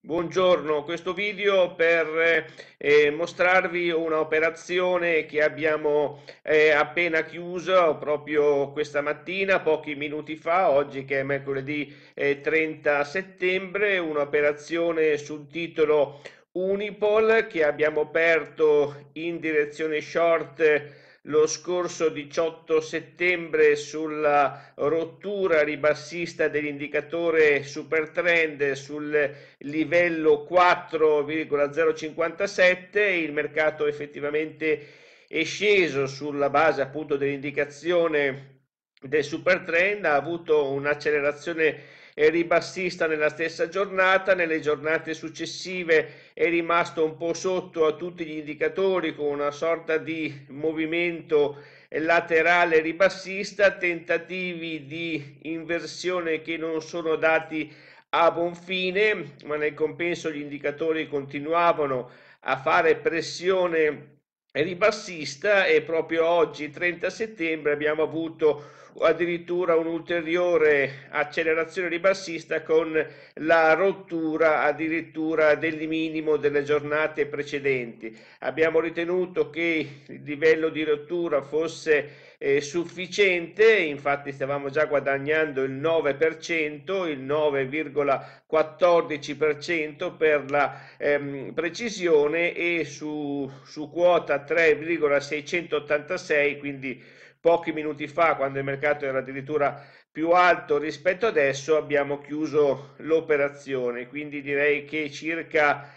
Buongiorno, questo video per eh, mostrarvi un'operazione che abbiamo eh, appena chiuso proprio questa mattina, pochi minuti fa, oggi che è mercoledì eh, 30 settembre, un'operazione sul titolo Unipol che abbiamo aperto in direzione short lo scorso 18 settembre sulla rottura ribassista dell'indicatore super trend sul livello 4,057 il mercato effettivamente è sceso sulla base appunto dell'indicazione del super trend ha avuto un'accelerazione ribassista nella stessa giornata, nelle giornate successive è rimasto un po' sotto a tutti gli indicatori con una sorta di movimento laterale ribassista, tentativi di inversione che non sono dati a buon fine, ma nel compenso gli indicatori continuavano a fare pressione ribassista e proprio oggi 30 settembre abbiamo avuto addirittura un'ulteriore accelerazione ribassista con la rottura addirittura del minimo delle giornate precedenti. Abbiamo ritenuto che il livello di rottura fosse eh, sufficiente, infatti stavamo già guadagnando il 9%, il 9,14% per la ehm, precisione e su, su quota 3,686, quindi pochi minuti fa, quando il mercato era addirittura più alto rispetto adesso, abbiamo chiuso l'operazione. Quindi direi che circa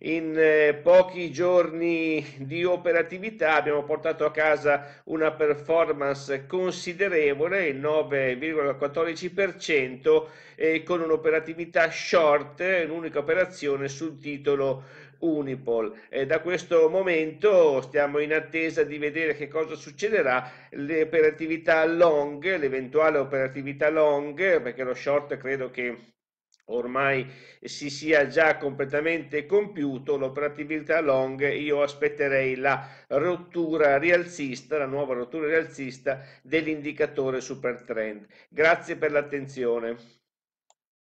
in eh, pochi giorni di operatività abbiamo portato a casa una performance considerevole, il 9,14%, eh, con un'operatività short, un'unica operazione sul titolo Unipol. Da questo momento stiamo in attesa di vedere che cosa succederà, le operatività long, l'eventuale operatività long, perché lo short credo che ormai si sia già completamente compiuto l'operatività long io aspetterei la rottura rialzista la nuova rottura rialzista dell'indicatore super trend. Grazie per l'attenzione